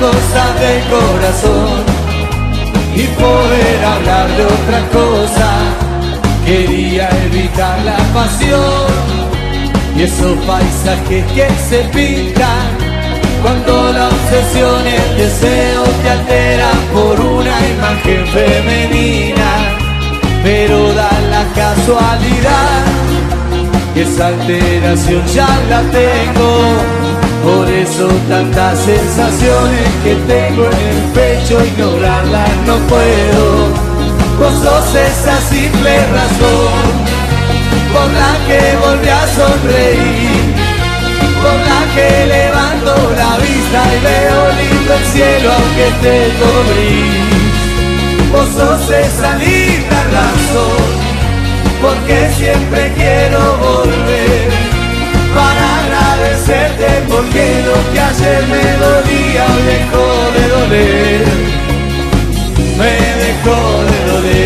cosas del corazón y poder hablar de otra cosa. Quería evitar la pasión y esos paisajes que se pintan cuando la obsesión y el deseo te alteran por una imagen femenina, pero da la casualidad que esa alteración ya la tengo. Por eso tantas sensaciones que tengo en el pecho, ignorarlas no puedo. Vos sos esa simple razón por la que volví a sonreír, por la que levanto la vista y veo lindo el cielo aunque esté todo. Vos sos esa linda razón, porque siempre quiero volver para porque lo que ayer me dolía hoy dejó de doler, me dejó de doler.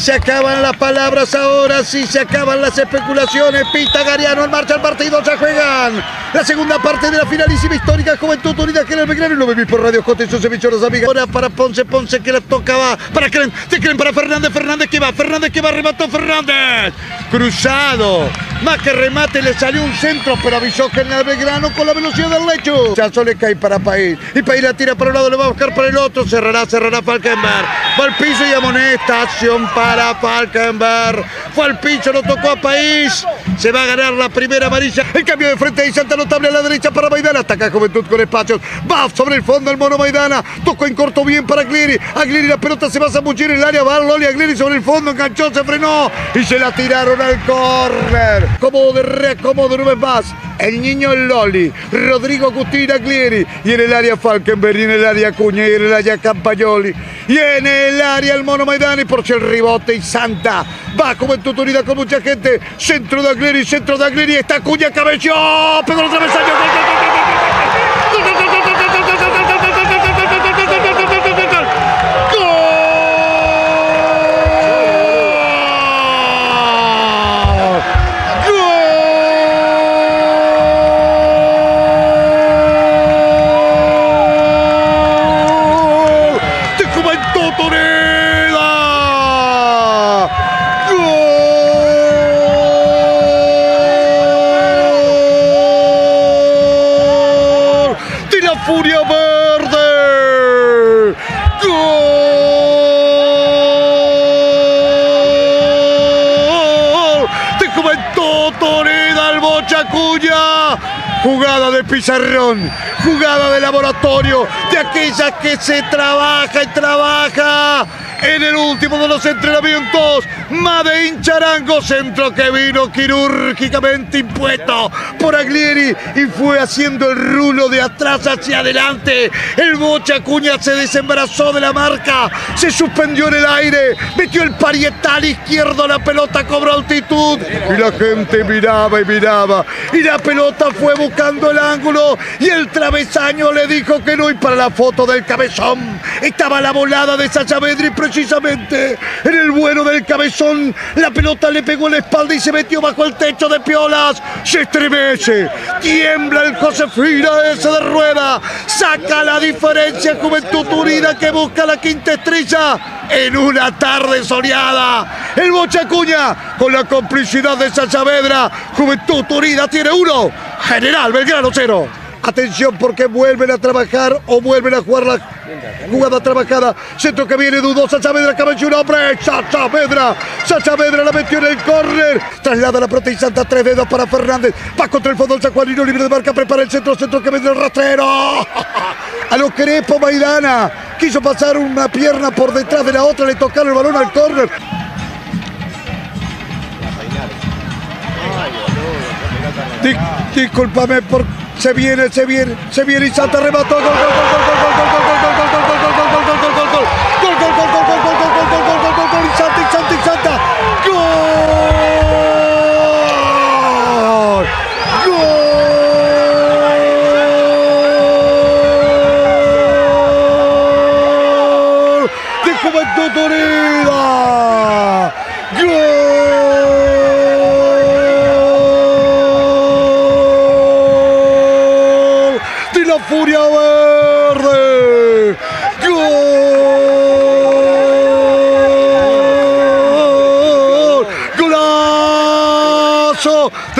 Se acaban las palabras ahora, sí se acaban las especulaciones. Pita Gariano en marcha el partido, ya juegan. La segunda parte de la finalísima histórica Juventud Unida que era el Belgrano y lo viví por Radio J y sus emisoras amigas. Ahora para Ponce, Ponce que la tocaba para Cren, te creen para Fernández, Fernández que va, Fernández que va, remató Fernández. Cruzado. Más que remate le salió un centro, pero avisó el Belgrano con la velocidad del lecho. Chazo le cae para País. Y País la tira para un lado, le va a buscar para el otro. Cerrará, cerrará Falkenberg. Va al piso y amonesta. Acción para Falkenberg. Fue al piso, lo tocó a País. Se va a ganar la primera amarilla. El cambio de frente y Santa Notable a la derecha para Maidana. Ataca Juventud con espacios. Va sobre el fondo el mono Maidana. Tocó en corto bien para Aglieri. Aglieri la pelota se va a zambullir en el área. Va Loli Aglieri sobre el fondo. Enganchó, se frenó. Y se la tiraron al córner. Como de reacomodo una vez más. El niño Loli. Rodrigo Agustín Aglieri. Y en el área Falkenberg. Y en el área Cuña. Y en el área Campagnoli. Y en el área el mono Maidana. Y por si el ribote y Santa. Va Juventud Unida con mucha gente. Centro de Aglieri. Centro de Aglieri. Está Cuña cabello. Pegó los travesaños. Furia Verde! ¡Gol! ¡Te comentó Toreda el Bocha Cuña! Jugada de pizarrón, jugada de laboratorio, de aquella que se trabaja y trabaja en el último de los entrenamientos. Madein Charango, centro que vino quirúrgicamente impuesto por Aglieri y fue haciendo el rulo de atrás hacia adelante. El Bocha Cuña se desembarazó de la marca, se suspendió en el aire, metió el parietal izquierdo, la pelota cobró altitud y la gente miraba y miraba y la pelota fue buscando el ángulo y el travesaño le dijo que no y para la foto del cabezón estaba la volada de Sasha Medri precisamente en el vuelo del cabezón. La pelota le pegó en la espalda y se metió bajo el techo de Piolas. Se estremece. Tiembla el Josefina ese de rueda. Saca la diferencia Juventud Unida que busca la quinta estrella en una tarde soleada. El Bochacuña con la complicidad de Saavedra. Juventud Unida tiene uno. General Belgrano cero. Atención porque vuelven a trabajar o vuelven a jugar la jugada trabajada. Centro que viene dudosa. Saavedra cabeció un hombre. Saavedra. Saavedra la metió en el córner. Traslada la prota y Santa. Tres dedos para Fernández. Va contra el fondo el libre de marca. Prepara el centro. Centro que viene el rastrero. A lo Crepo Maidana. Quiso pasar una pierna por detrás de la otra. Le tocaron el balón al córner. Di- discúlpame por se viene, se viene, se viene y Santa remató.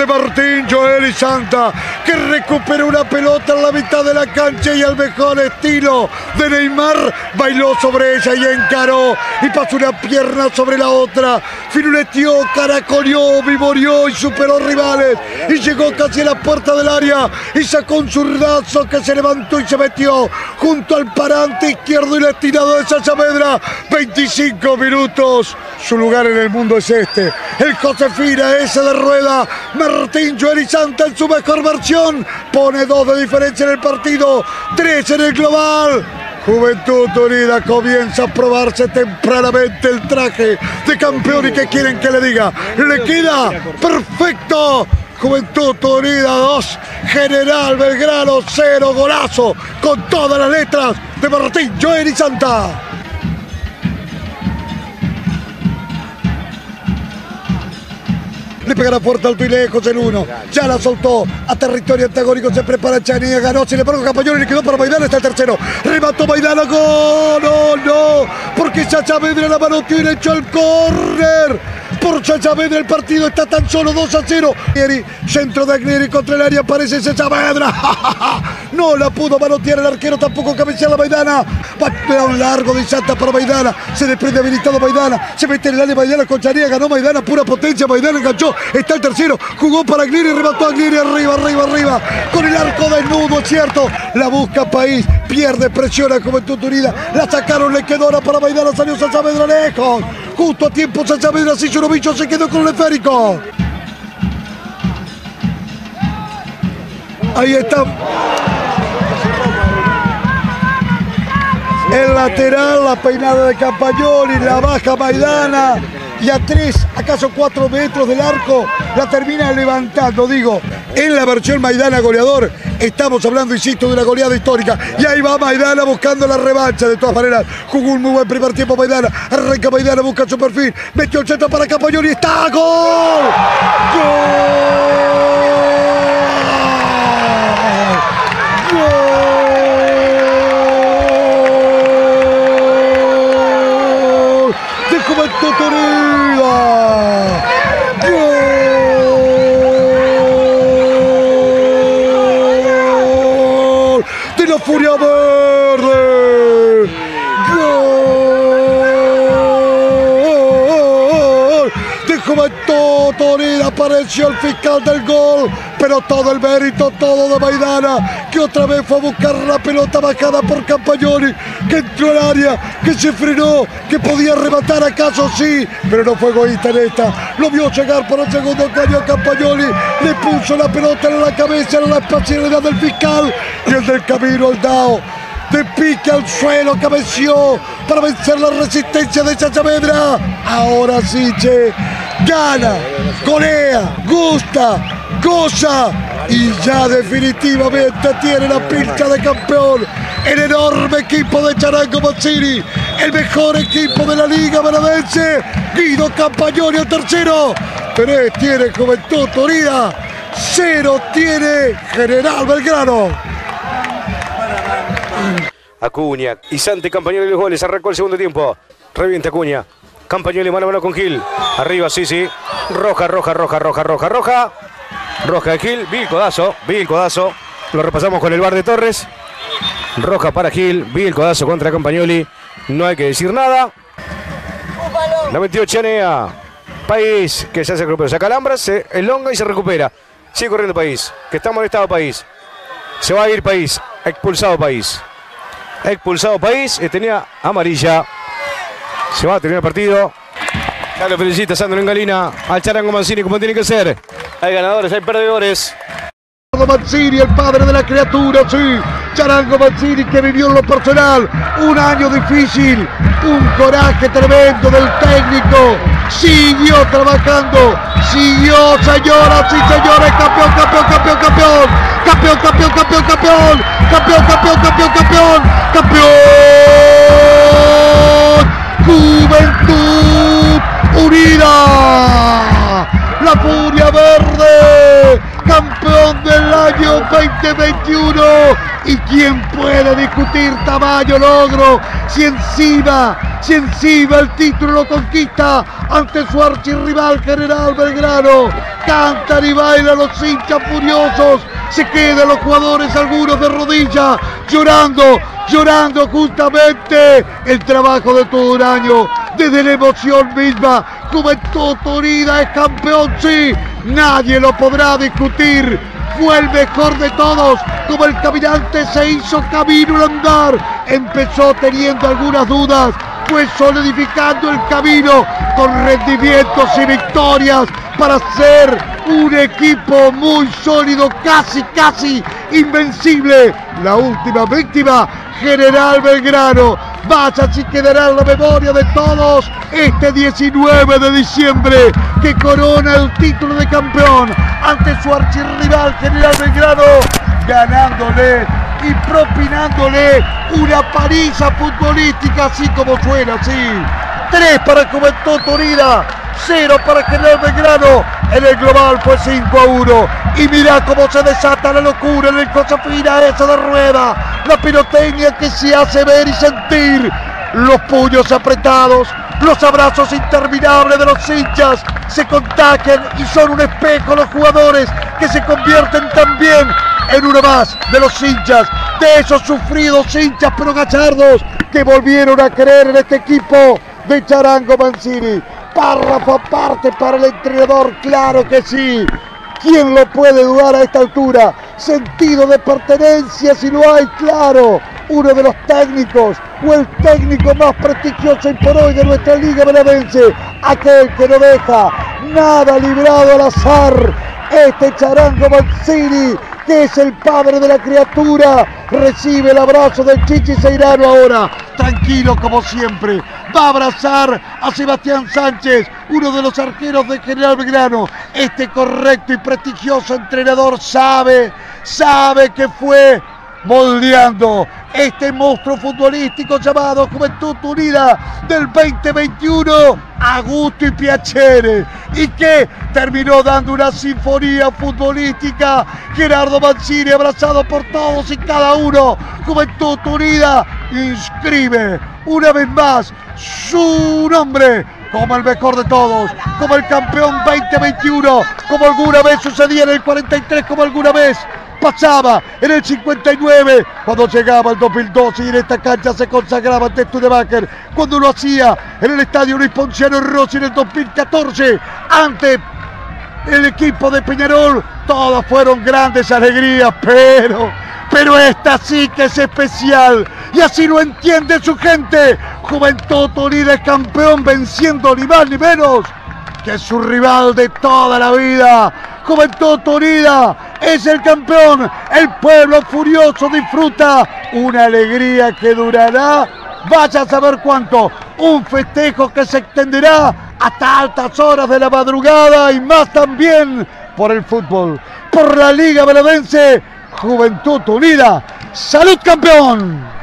De Martín Joel y Santa que recupera una pelota en la mitad de la cancha y al mejor estilo de Neymar bailó sobre ella y encaró y pasó una pierna sobre la otra. Firuleteó, caracoleó, vivorió y superó rivales y llegó casi a la puerta del área y sacó un zurdazo que se levantó y se metió junto al parante izquierdo y la estirada de Saavedra. 25 minutos. Su lugar en el mundo es este. El Josefina, ese de rueda. Martín Y Santa en su mejor versión. Pone dos de diferencia en el partido. Tres en el global. Juventud Unida comienza a probarse tempranamente el traje de campeón y que quieren que le diga. Le queda perfecto. Juventud Unida 2, General Belgrano 0, golazo con todas las letras de Martín Joel y Santa. Le pegará fuerte alto y lejos el uno. Ya la soltó a territorio antagónico. Se prepara Chanía. Ganó. Paró Campañón y le quedó para Maidana. Está el tercero. Remató Maidana. Gol. No, no. Porque Chacha Medra la mano tiene hecho el córner. Por Chacha Medra el partido está tan solo 2 a 0. Aglieri, centro de Aglieri contra el área. Aparece Chacha Medra. No la pudo manotear el arquero. Tampoco cabecear la Maidana. Va a un largo de Santa para Maidana. Se desprende habilitado Maidana. Se mete en el área Maidana con Chanía. Ganó Maidana. Pura potencia. Maidana enganchó. Está el tercero. Jugó para Aglieri. Remató a Aglieri. Arriba, arriba, arriba. Con el arco desnudo, es cierto. La busca País. Pierde presión a Juventud Unida. La sacaron. Le quedó ahora para Maidana. Salió Saavedra lejos. Justo a tiempo Saavedra. Se hizo bicho. Se quedó con el esférico. Ahí está. El lateral, la peinada de Campagnoli, la baja Maidana. Y a tres, acaso cuatro metros del arco, la termina levantando. Digo, en la versión Maidana goleador, estamos hablando, insisto, de una goleada histórica. Y ahí va Maidana buscando la revancha. De todas maneras, jugó un muy buen primer tiempo Maidana. Arranca Maidana, busca su perfil. Metió el centro para Campagnoli. ¡Está! ¡Gol! ¡Gol! Apareció el fiscal del gol, pero todo el mérito, todo de Maidana, que otra vez fue a buscar la pelota bajada por Campagnoli, que entró al área, que se frenó, que podía rematar acaso sí, pero no fue egoísta en esta. Lo vio llegar por el segundo a Campagnoli, le puso la pelota en la cabeza, en la espacialidad del fiscal, y el del camino al Dao de pique al suelo, cabeció para vencer la resistencia de Saavedra. Ahora sí, che, gana, golea, gusta, goza y ya definitivamente tiene la pincha de campeón el enorme equipo de Charango Mazzini, el mejor equipo de la Liga Benadense, Guido Campagnoli el tercero, tres tiene Juventud Torida, cero tiene General Belgrano. Acuña y Santi Campagnoli los goles, arrancó el segundo tiempo, revienta Acuña, Campagnoli mano a mano con Gil, arriba sí, sí, roja, roja, roja, roja, roja, roja. Roja de Gil, Vil codazo, Vil codazo. Lo repasamos con el bar de Torres. Roja para Gil, Vil codazo contra Campagnoli. No hay que decir nada. La metió Chanea. País que se hace recupera. Se acalambra, se elonga y se recupera. Sigue corriendo País. Que está molestado País. Se va a ir País. Expulsado País. Expulsado País. Eh, tenía amarilla. Se va a terminar el partido. Ya lo felicita Sandro Engalina al Charango Mancini como tiene que ser. Hay ganadores, hay perdedores. Mazzini, el padre de la criatura, sí. Charango Mazzini que vivió en lo personal un año difícil, un coraje tremendo del técnico. Siguió trabajando, siguió, señoras y señores, campeón, campeón, campeón, campeón, campeón, campeón, campeón, campeón, campeón, campeón, campeón, campeón, campeón, Juventud Unida, la Furia Verde, campeón del año 2021. ¿Y quién puede discutir tamaño logro si encima, si encima el título lo conquista ante su archirrival General Belgrano? Cantan y bailan los hinchas furiosos, se quedan los jugadores algunos de rodillas, llorando, llorando justamente el trabajo de todo un año, desde la emoción misma. Juventud Unida es campeón, sí, nadie lo podrá discutir. Fue el mejor de todos, como el caminante se hizo camino al andar. Empezó teniendo algunas dudas, fue solidificando el camino con rendimientos y victorias para ser un equipo muy sólido, casi, casi invencible. La última víctima, General Belgrano. Vaya si quedará en la memoria de todos este 19 de diciembre que corona el título de campeón ante su archirrival General Belgrano, ganándole y propinándole una paliza futbolística así como suena, así. Tres para Juventud Unida, cero para General Belgrano. En el global fue 5 a 1. Y mira cómo se desata la locura en el Cosafina esa de rueda. La pirotecnia que se hace ver y sentir. Los puños apretados, los abrazos interminables de los hinchas se contagian y son un espejo los jugadores que se convierten también en uno más de los hinchas, de esos sufridos hinchas pero gachardos que volvieron a creer en este equipo de Charango Mancini. Párrafo aparte para el entrenador, claro que sí. ¿Quién lo puede dudar a esta altura? Sentido de pertenencia, si lo hay, claro. Uno de los técnicos o el técnico más prestigioso y por hoy de nuestra Liga Benavense. Aquel que no deja nada librado al azar. Este Charango Mancini, que es el padre de la criatura, recibe el abrazo del Chichi Seirano ahora. Tranquilo como siempre. Va a abrazar a Sebastián Sánchez, uno de los arqueros de General Belgrano. Este correcto y prestigioso entrenador sabe, sabe que fue moldeando este monstruo futbolístico llamado Juventud Unida del 2021 a gusto y piacere y que terminó dando una sinfonía futbolística Gerardo Mancini abrazado por todos y cada uno. Juventud Unida inscribe una vez más su nombre como el mejor de todos, como el campeón 2021, como alguna vez sucedía en el 43, como alguna vez pasaba en el 59, cuando llegaba el 2012 y en esta cancha se consagraba ante Studebaker, cuando lo hacía en el estadio Luis Ponciano Rossi en el 2014, ante el equipo de Peñarol, todas fueron grandes alegrías, pero, pero esta sí que es especial y así lo entiende su gente. Juventud Unida es campeón venciendo ni más ni menos que su rival de toda la vida. Juventud Unida es el campeón. El pueblo furioso disfruta una alegría que durará. Vaya a saber cuánto. Un festejo que se extenderá hasta altas horas de la madrugada y más también por el fútbol. por la Liga Belodense. Juventud Unida. ¡Salud campeón!